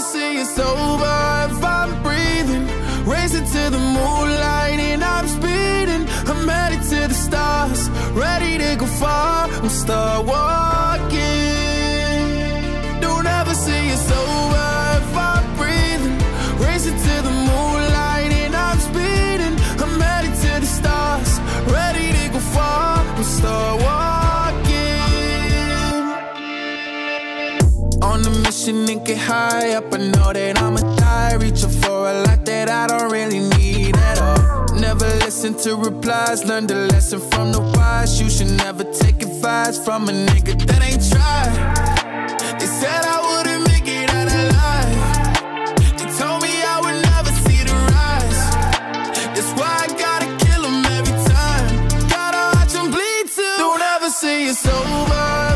never see you sober if I'm breathing. Racing to the moonlight and I'm speeding. I'm headed to the stars, ready to go far. I'm star walking. On a mission and get high up. I know that I'ma die. Reaching for a lot that I don't really need at all. Never listen to replies. Learn the lesson from the wise. You should never take advice from a nigga that ain't tried. They said I wouldn't make it out alive. They told me I would never see the rise. That's why I gotta kill every time. Gotta watch bleed too. Don't ever see you sober